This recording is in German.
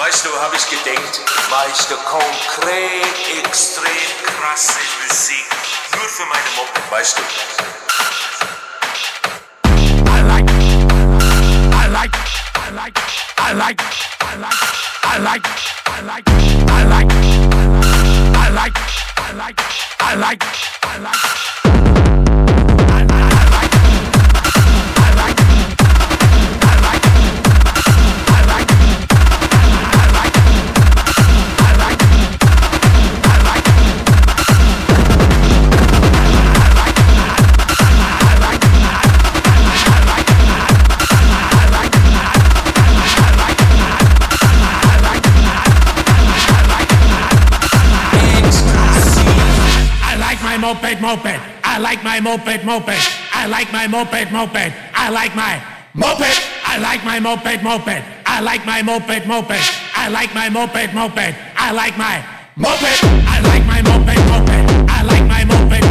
Weißt du, hab ich gedenkt, du, konkret, extrem krasse Musik. Nur für meine Moppe, weißt du. I like, I like, I like, I like, I like, I like. Moped moped. I like my moped moped. I like my moped moped. I like my moped. I like my moped moped. I like my moped moped. I like my moped moped. I like my moped. I like my moped moped. I like my moped